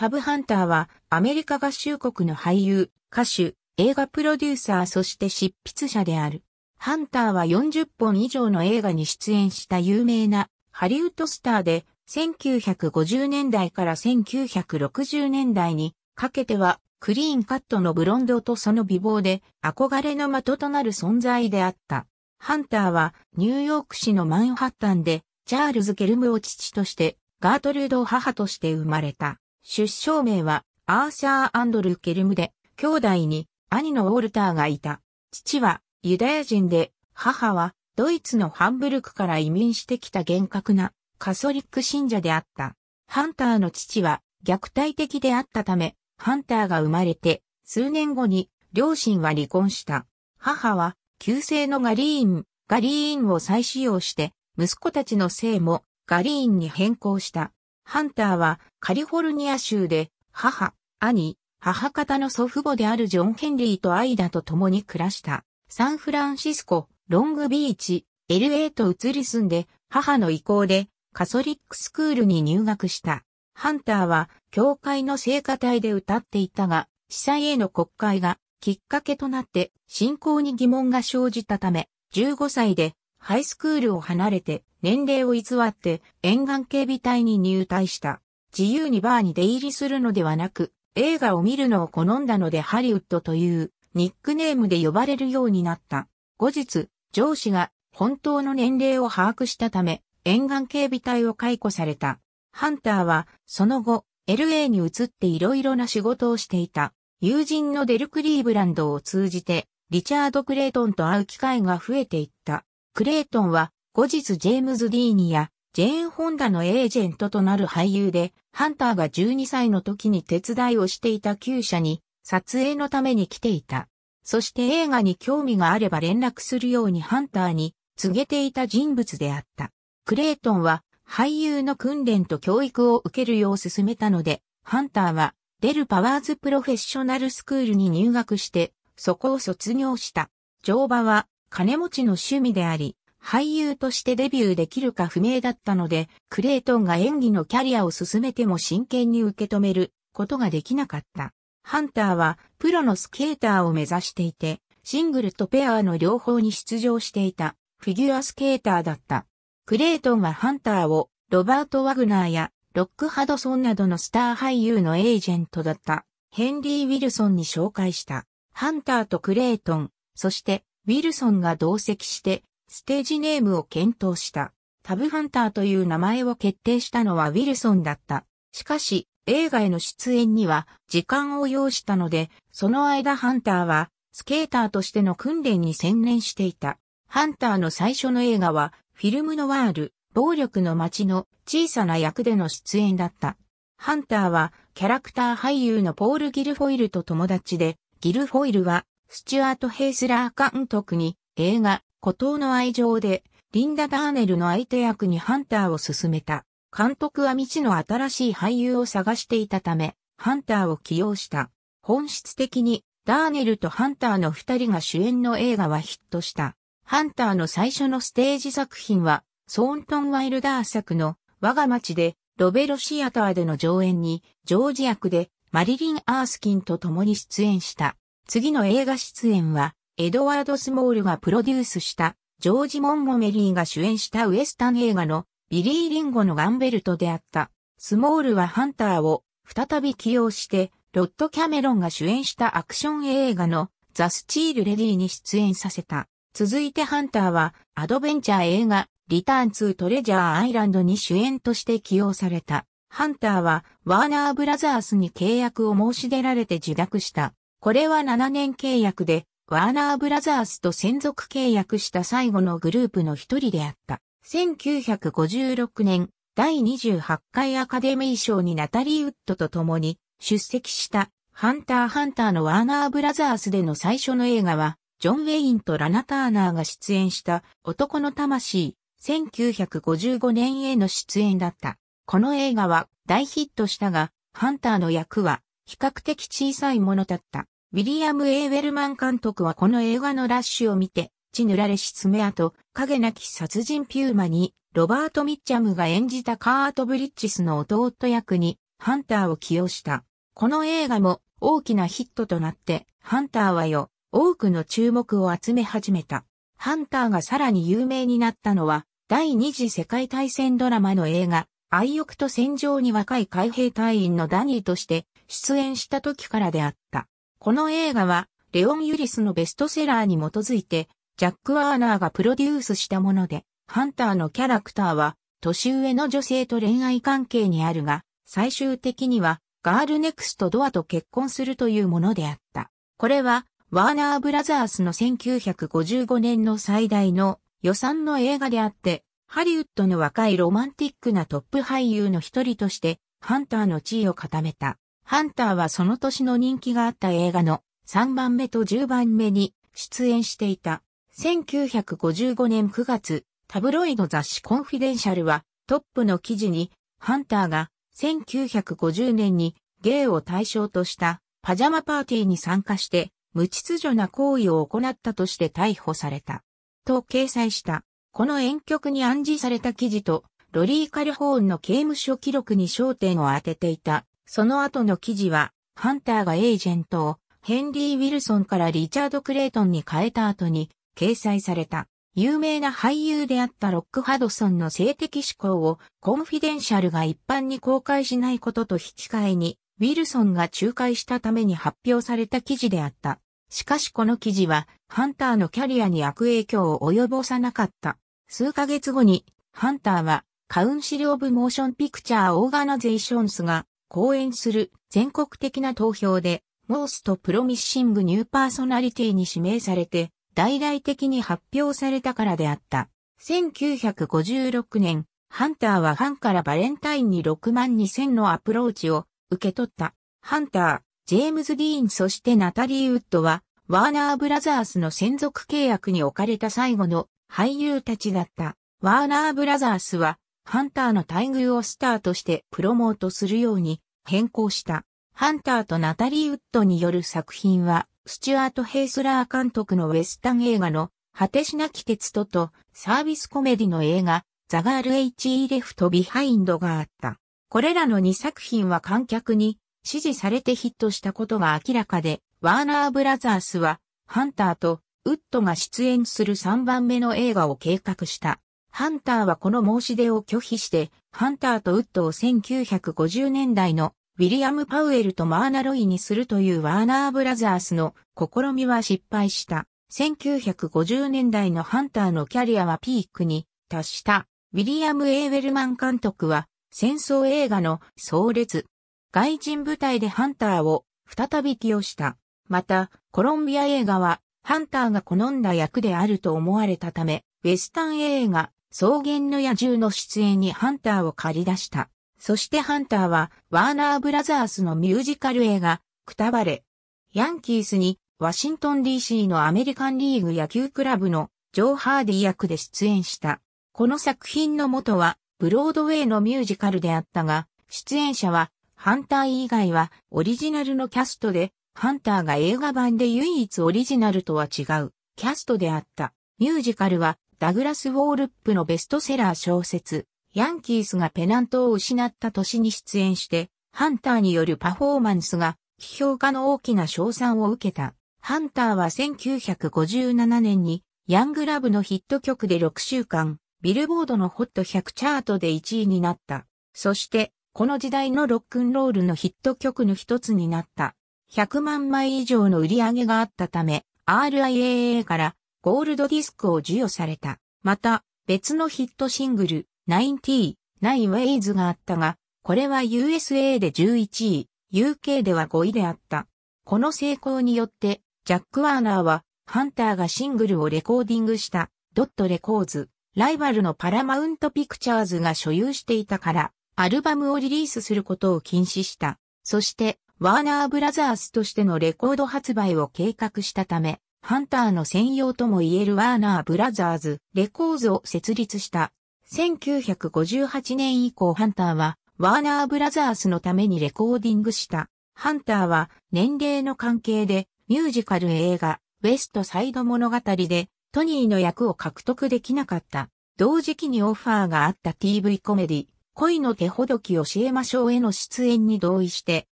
タブハンターはアメリカ合衆国の俳優、歌手、映画プロデューサーそして執筆者である。ハンターは40本以上の映画に出演した有名なハリウッドスターで1950年代から1960年代にかけてはクリーンカットのブロンドとその美貌で憧れの的となる存在であった。ハンターはニューヨーク市のマンハッタンでチャールズ・ケルムを父としてガートルードを母として生まれた。出生名はアーサー・アンドル・ケルムで兄弟に兄のウォルターがいた。父はユダヤ人で母はドイツのハンブルクから移民してきた厳格なカソリック信者であった。ハンターの父は虐待的であったため、ハンターが生まれて数年後に両親は離婚した。母は旧姓のガリーン、ガリーンを再使用して息子たちの姓もガリーンに変更した。ハンターはカリフォルニア州で母、兄、母方の祖父母であるジョン・ヘンリーとアイダと共に暮らした。サンフランシスコ、ロングビーチ、LA と移り住んで母の意向でカソリックスクールに入学した。ハンターは、教会の聖歌隊で歌っていたが、司祭への国会がきっかけとなって信仰に疑問が生じたため、15歳でハイスクールを離れて年齢を偽って沿岸警備隊に入隊した。自由にバーに出入りするのではなく、映画を見るのを好んだのでハリウッドというニックネームで呼ばれるようになった。後日、上司が本当の年齢を把握したため、沿岸警備隊を解雇された。ハンターは、その後、LA に移っていろいろな仕事をしていた。友人のデル・クリーブランドを通じて、リチャード・クレイトンと会う機会が増えていった。クレイトンは、後日ジェームズ・ディーニや、ジェーン・ホンダのエージェントとなる俳優で、ハンターが12歳の時に手伝いをしていた厩舎に、撮影のために来ていた。そして映画に興味があれば連絡するようにハンターに告げていた人物であった。クレイトンは俳優の訓練と教育を受けるよう勧めたので、ハンターはデルパワーズプロフェッショナルスクールに入学して、そこを卒業した。乗馬は金持ちの趣味であり、俳優としてデビューできるか不明だったので、クレイトンが演技のキャリアを進めても真剣に受け止めることができなかった。ハンターはプロのスケーターを目指していて、シングルとペアの両方に出場していたフィギュアスケーターだった。クレイトンはハンターをロバート・ワグナーやロック・ハドソンなどのスター俳優のエージェントだったヘンリー・ウィルソンに紹介した。ハンターとクレイトン、そしてウィルソンが同席してステージネームを検討した。タブハンターという名前を決定したのはウィルソンだった。しかし、映画への出演には時間を要したので、その間ハンターはスケーターとしての訓練に専念していた。ハンターの最初の映画はフィルムノワール、暴力の街の小さな役での出演だった。ハンターはキャラクター俳優のポール・ギルフォイルと友達で、ギルフォイルはスチュアート・ヘイスラー監督に映画、孤島の愛情で、リンダ・ダーネルの相手役にハンターを進めた。監督は未知の新しい俳優を探していたため、ハンターを起用した。本質的に、ダーネルとハンターの二人が主演の映画はヒットした。ハンターの最初のステージ作品は、ソーントン・ワイルダー作の我が町でロベロシアターでの上演に、ジョージ役でマリリン・アースキンと共に出演した。次の映画出演は、エドワード・スモールがプロデュースした、ジョージ・モンゴメリーが主演したウエスタン映画のビリー・リンゴのガンベルトであった。スモールはハンターを再び起用して、ロッド・キャメロンが主演したアクション映画のザ・スチール・レディに出演させた。続いてハンターはアドベンチャー映画リターンツートレジャーアイランドに主演として起用された。ハンターはワーナーブラザースに契約を申し出られて受諾した。これは7年契約でワーナーブラザースと専属契約した最後のグループの一人であった。1956年第28回アカデミー賞にナタリー・ウッドと共に出席したハンター・ハンターのワーナーブラザースでの最初の映画はジョン・ウェインとラナ・ターナーが出演した男の魂、1955年への出演だった。この映画は大ヒットしたが、ハンターの役は比較的小さいものだった。ウィリアム・エーウェルマン監督はこの映画のラッシュを見て、血塗られし爪痕、影なき殺人ピューマに、ロバート・ミッチャムが演じたカート・ブリッジスの弟役にハンターを起用した。この映画も大きなヒットとなって、ハンターはよ、多くの注目を集め始めた。ハンターがさらに有名になったのは、第二次世界大戦ドラマの映画、愛欲と戦場に若い海兵隊員のダニーとして出演した時からであった。この映画は、レオン・ユリスのベストセラーに基づいて、ジャック・ワーナーがプロデュースしたもので、ハンターのキャラクターは、年上の女性と恋愛関係にあるが、最終的には、ガールネクストドアと結婚するというものであった。これは、ワーナーブラザースの1955年の最大の予算の映画であって、ハリウッドの若いロマンティックなトップ俳優の一人として、ハンターの地位を固めた。ハンターはその年の人気があった映画の3番目と10番目に出演していた。1955年9月、タブロイド雑誌コンフィデンシャルはトップの記事に、ハンターが1950年にゲイを対象としたパジャマパーティーに参加して無秩序な行為を行ったとして逮捕された。と掲載した。この遠曲に暗示された記事と、ロリー・カルホーンの刑務所記録に焦点を当てていた。その後の記事は、ハンターがエージェントをヘンリー・ウィルソンからリチャード・クレイトンに変えた後に掲載された。有名な俳優であったロック・ハドソンの性的思考をコンフィデンシャルが一般に公開しないことと引き換えに、ウィルソンが仲介したために発表された記事であった。しかしこの記事は、ハンターのキャリアに悪影響を及ぼさなかった。数ヶ月後に、ハンターは、カウンシル・オブ・モーション・ピクチャー・オーガナゼーションスが後援する全国的な投票で、モースト・プロミッシング・ニューパーソナリティに指名されて、大々的に発表されたからであった。1956年、ハンターはファンからバレンタインに6万2000のアプローチを受け取った。ハンター、ジェームズ・ディーンそしてナタリー・ウッドは、ワーナーブラザースの専属契約に置かれた最後の俳優たちだった。ワーナーブラザースは、ハンターの待遇をスターとしてプロモートするように変更した。ハンターとナタリー・ウッドによる作品は、スチュアート・ヘイスラー監督のウェスタン映画の果てしなき決闘とサービスコメディの映画ザガール H.E. レフト・ビハインドがあった。これらの2作品は観客に支持されてヒットしたことが明らかで、ワーナーブラザースは、ハンターとウッドが出演する3番目の映画を計画した。ハンターはこの申し出を拒否して、ハンターとウッドを1950年代のウィリアム・パウエルとマーナ・ロイにするというワーナーブラザースの試みは失敗した。1950年代のハンターのキャリアはピークに達した。ウィリアム・エーウェルマン監督は戦争映画の壮烈、外人部隊でハンターを再び起用した。また、コロンビア映画は、ハンターが好んだ役であると思われたため、ウェスタン映画、草原の野獣の出演にハンターを借り出した。そしてハンターは、ワーナーブラザースのミュージカル映画、くたばれ。ヤンキースに、ワシントン DC のアメリカンリーグ野球クラブのジョー・ハーディ役で出演した。この作品の元は、ブロードウェイのミュージカルであったが、出演者はハンター以外はオリジナルのキャストで、ハンターが映画版で唯一オリジナルとは違うキャストであった。ミュージカルはダグラス・ウォールップのベストセラー小説、ヤンキースがペナントを失った年に出演して、ハンターによるパフォーマンスが批評家の大きな賞賛を受けた。ハンターは1957年にヤングラブのヒット曲で6週間、ビルボードのホット100チャートで1位になった。そしてこの時代のロックンロールのヒット曲の一つになった。100万枚以上の売り上げがあったため、RIAA からゴールドディスクを授与された。また、別のヒットシングル、90、9 Ways があったが、これは USA で11位、UK では5位であった。この成功によって、ジャック・ワーナーは、ハンターがシングルをレコーディングした、ドットレコーズ、ライバルのパラマウントピクチャーズが所有していたから、アルバムをリリースすることを禁止した。そして、ワーナーブラザースとしてのレコード発売を計画したため、ハンターの専用とも言えるワーナーブラザーズレコーズを設立した。1958年以降ハンターはワーナーブラザースのためにレコーディングした。ハンターは年齢の関係でミュージカル映画ウェストサイド物語でトニーの役を獲得できなかった。同時期にオファーがあった TV コメディ恋の手ほどき教えましょうへの出演に同意して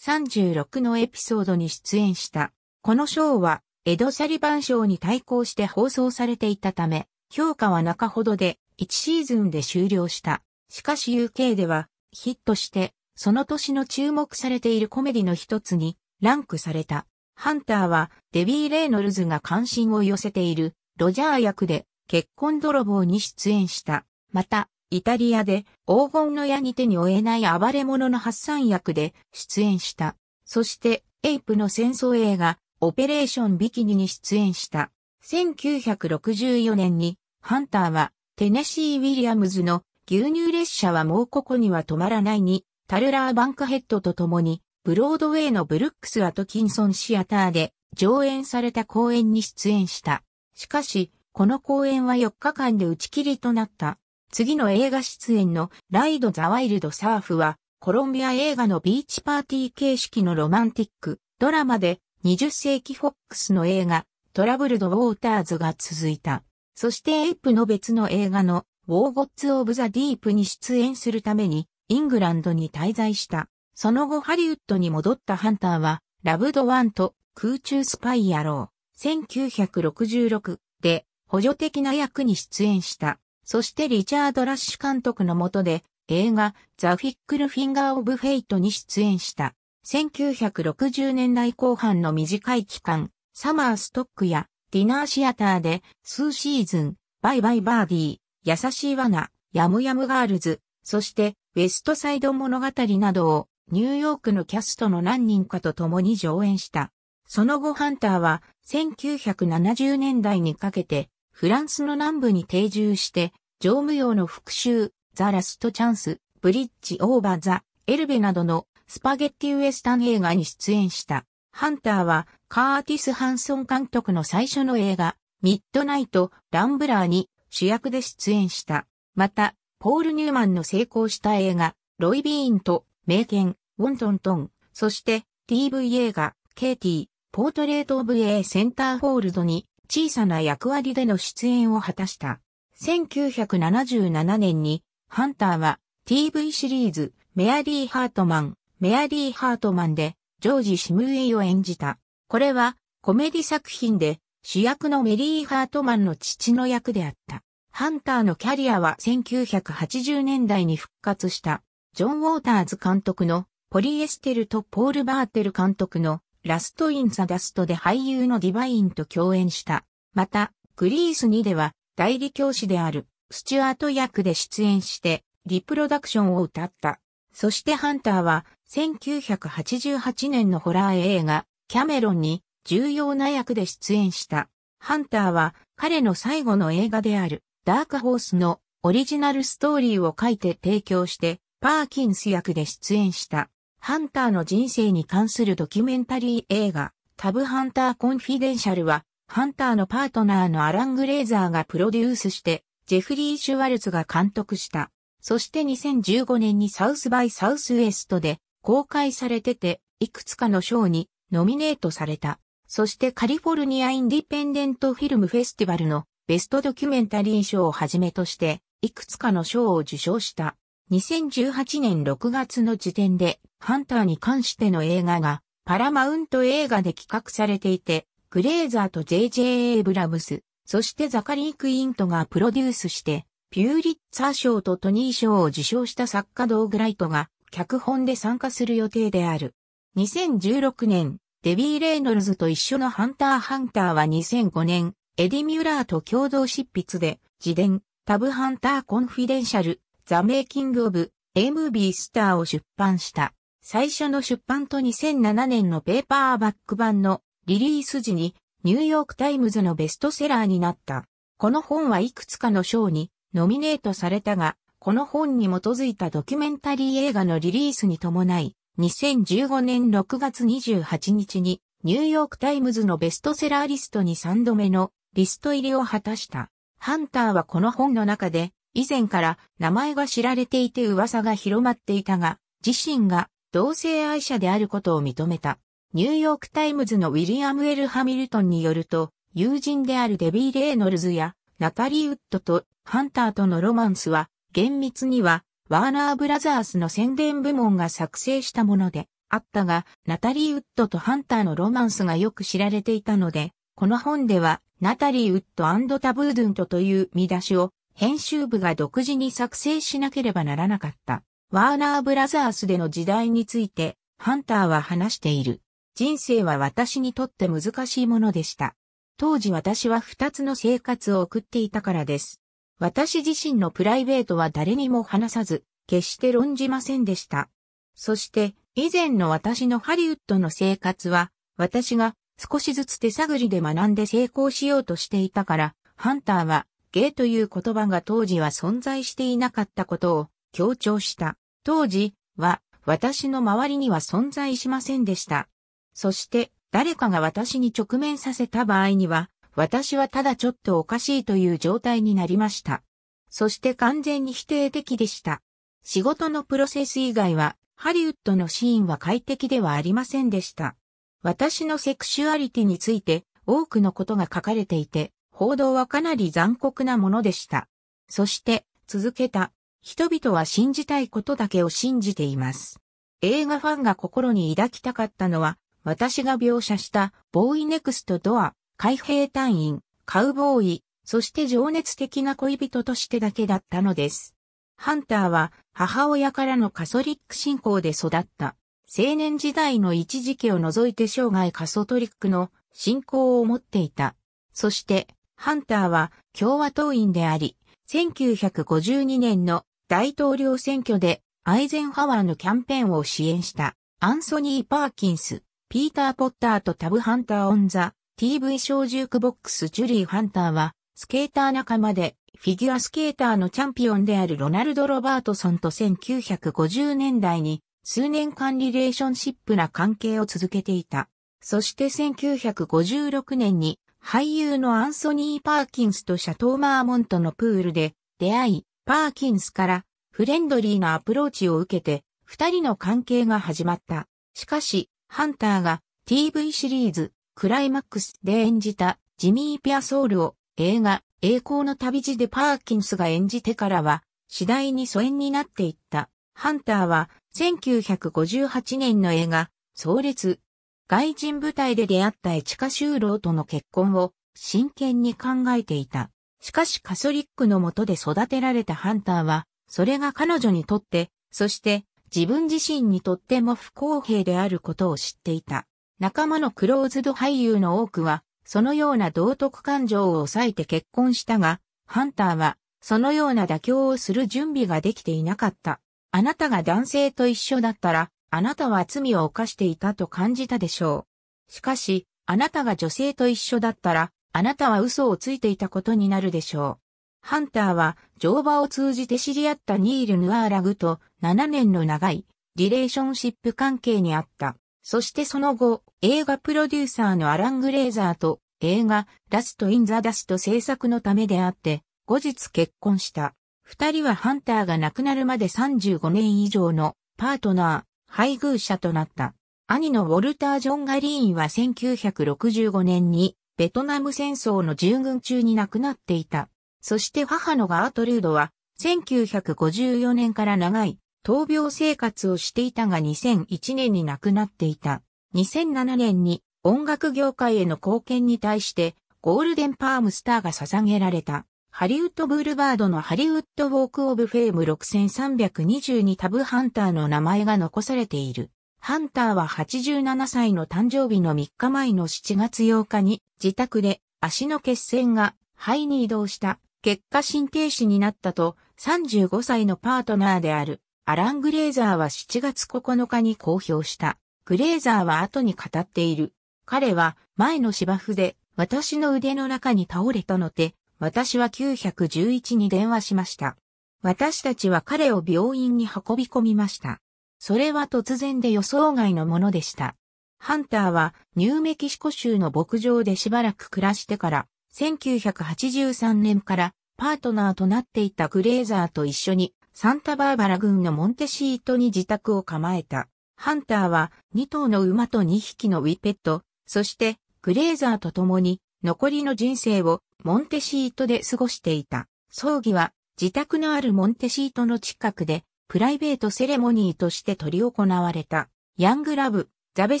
36のエピソードに出演した。このショーはエド・サリバン賞に対抗して放送されていたため、評価は中ほどで1シーズンで終了した。しかし UK ではヒットしてその年の注目されているコメディの一つにランクされた。ハンターはデビー・レイノルズが関心を寄せているロジャー役で結婚泥棒に出演した。また、イタリアで黄金の矢に手に負えない暴れ者の発散役で出演した。そして、エイプの戦争映画、オペレーションビキニに出演した。1964年に、ハンターは、テネシー・ウィリアムズの牛乳列車はもうここには止まらないに、タルラー・バンクヘッドと共に、ブロードウェイのブルックス・アトキンソンシアターで上演された公演に出演した。しかし、この公演は4日間で打ち切りとなった。次の映画出演のライド・ザ・ワイルド・サーフは、コロンビア映画のビーチパーティー形式のロマンティックドラマで20世紀フォックスの映画トラブルド・ウォーターズが続いた。そして AIP の別の映画のウォーゴッツ・オブ・ザ・ディープに出演するためにイングランドに滞在した。その後ハリウッドに戻ったハンターはラブド・ワンと空中スパイ野郎1966で補助的な役に出演した。そしてリチャード・ラッシュ監督の下で映画ザ・フィックル・フィンガー・オブ・フェイトに出演した。1960年代後半の短い期間、サマーストックやディナーシアターで数シーズン、バイバイバーディー、優しい罠、ヤムヤムガールズ、そしてウェストサイド物語などをニューヨークのキャストの何人かと共に上演した。その後ハンターは1970年代にかけてフランスの南部に定住して、乗務用の復讐、ザ・ラスト・チャンス、ブリッジ・オーバー・ザ・エルベなどのスパゲッティウエスタン映画に出演した。ハンターはカーティス・ハンソン監督の最初の映画、ミッドナイト・ランブラーに主役で出演した。また、ポール・ニューマンの成功した映画、ロイ・ビーンと名犬、ウォントントン、そして TV 映画、ケイティ、ポートレート・オブ・エー・センターフォールドに小さな役割での出演を果たした。1977年に、ハンターは TV シリーズ、メアリー・ハートマン、メアリー・ハートマンで、ジョージ・シムウェイを演じた。これは、コメディ作品で、主役のメリー・ハートマンの父の役であった。ハンターのキャリアは1980年代に復活した。ジョン・ウォーターズ監督のポリエステルとポール・バーテル監督のラストインザダストで俳優のディバインと共演した。また、グリース2では代理教師であるスチュアート役で出演してリプロダクションを歌った。そしてハンターは1988年のホラー映画キャメロンに重要な役で出演した。ハンターは彼の最後の映画であるダークホースのオリジナルストーリーを書いて提供してパーキンス役で出演した。ハンターの人生に関するドキュメンタリー映画、タブハンターコンフィデンシャルは、ハンターのパートナーのアラン・グレーザーがプロデュースして、ジェフリー・シュワルツが監督した。そして2015年にサウスバイサウスウエストで公開されてて、いくつかの賞にノミネートされた。そしてカリフォルニアインディペンデントフィルムフェスティバルのベストドキュメンタリー賞をはじめとして、いくつかの賞を受賞した。2018年6月の時点でハンターに関しての映画がパラマウント映画で企画されていて、グレーザーと JJ エイブラムス、そしてザカリー・クイントがプロデュースして、ピューリッツァー賞とトニー賞を受賞した作家ドーグライトが脚本で参加する予定である。2016年、デビー・レイノルズと一緒のハンター・ハンターは2005年、エディ・ミュラーと共同執筆で、自伝、タブ・ハンター・コンフィデンシャル、ザ・メイキング・オブ、AMB スターを出版した。最初の出版と2007年のペーパーバック版のリリース時にニューヨークタイムズのベストセラーになった。この本はいくつかの賞にノミネートされたが、この本に基づいたドキュメンタリー映画のリリースに伴い、2015年6月28日にニューヨークタイムズのベストセラーリストに3度目のリスト入りを果たした。ハンターはこの本の中で以前から名前が知られていて噂が広まっていたが、自身が同性愛者であることを認めた。ニューヨークタイムズのウィリアム・エル・ハミルトンによると、友人であるデビー・レイノルズやナタリー・ウッドとハンターとのロマンスは厳密にはワーナーブラザースの宣伝部門が作成したものであったが、ナタリー・ウッドとハンターのロマンスがよく知られていたので、この本では、ナタリー・ウッドタブードゥントという見出しを編集部が独自に作成しなければならなかった。ワーナーブラザースでの時代について、ハンターは話している。人生は私にとって難しいものでした。当時私は二つの生活を送っていたからです。私自身のプライベートは誰にも話さず、決して論じませんでした。そして、以前の私のハリウッドの生活は、私が少しずつ手探りで学んで成功しようとしていたから、ハンターは、ゲイという言葉が当時は存在していなかったことを強調した。当時は、私の周りには存在しませんでした。そして、誰かが私に直面させた場合には、私はただちょっとおかしいという状態になりました。そして完全に否定的でした。仕事のプロセス以外は、ハリウッドのシーンは快適ではありませんでした。私のセクシュアリティについて多くのことが書かれていて、報道はかなり残酷なものでした。そして、続けた。人々は信じたいことだけを信じています。映画ファンが心に抱きたかったのは、私が描写したボーイネクストドア、海兵隊員、カウボーイ、そして情熱的な恋人としてだけだったのです。ハンターは母親からのカソリック信仰で育った。青年時代の一時期を除いて生涯カソトリックの信仰を持っていた。そして、ハンターは共和党員であり、1952年の大統領選挙でアイゼンハワーのキャンペーンを支援したアンソニー・パーキンス、ピーター・ポッターとタブ・ハンター・オン・ザ・ TV 小ジュークボックス・ジュリー・ハンターはスケーター仲間でフィギュアスケーターのチャンピオンであるロナルド・ロバートソンと1950年代に数年間リレーションシップな関係を続けていた。そして1956年に俳優のアンソニー・パーキンスとシャトー・マーモントのプールで出会い、パーキンスからフレンドリーなアプローチを受けて二人の関係が始まった。しかし、ハンターが TV シリーズクライマックスで演じたジミー・ピアソールを映画栄光の旅路でパーキンスが演じてからは、次第に疎遠になっていった。ハンターは、1958年の映画、壮烈。外人部隊で出会ったエチカ修郎との結婚を真剣に考えていた。しかしカソリックのもとで育てられたハンターは、それが彼女にとって、そして自分自身にとっても不公平であることを知っていた。仲間のクローズド俳優の多くは、そのような道徳感情を抑えて結婚したが、ハンターは、そのような妥協をする準備ができていなかった。あなたが男性と一緒だったら、あなたは罪を犯していたと感じたでしょう。しかし、あなたが女性と一緒だったら、あなたは嘘をついていたことになるでしょう。ハンターは乗馬を通じて知り合ったニール・ヌアーラグと7年の長いリレーションシップ関係にあった。そしてその後、映画プロデューサーのアラン・グレーザーと映画ラスト・イン・ザ・ダスト制作のためであって、後日結婚した。二人はハンターが亡くなるまで35年以上のパートナー、配偶者となった。兄のウォルター・ジョン・ガリーンは1965年にベトナム戦争の従軍中に亡くなっていた。そして母のガートルードは1954年から長い闘病生活をしていたが2001年に亡くなっていた。2007年に音楽業界への貢献に対してゴールデンパームスターが捧げられた。ハリウッドブルバードのハリウッドウォークオブフェーム6322タブハンターの名前が残されている。ハンターは87歳の誕生日の3日前の7月8日に自宅で足の血栓が肺に移動した結果心停止になったと35歳のパートナーであるアラン・グレーザーは7月9日に公表した。グレーザーは後に語っている。彼は前の芝生で私の腕の中に倒れたので、私は911に電話しました。私たちは彼を病院に運び込みました。それは突然で予想外のものでした。ハンターはニューメキシコ州の牧場でしばらく暮らしてから、1983年からパートナーとなっていたグレーザーと一緒にサンタバーバラ郡のモンテシートに自宅を構えた。ハンターは2頭の馬と2匹のウィペット、そしてグレーザーと共に残りの人生をモンテシートで過ごしていた。葬儀は自宅のあるモンテシートの近くでプライベートセレモニーとして取り行われた。ヤングラブ、ザベ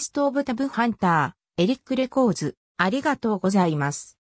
ストオブタブハンター、エリックレコーズ、ありがとうございます。